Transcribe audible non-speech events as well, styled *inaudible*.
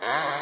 Ah. *laughs*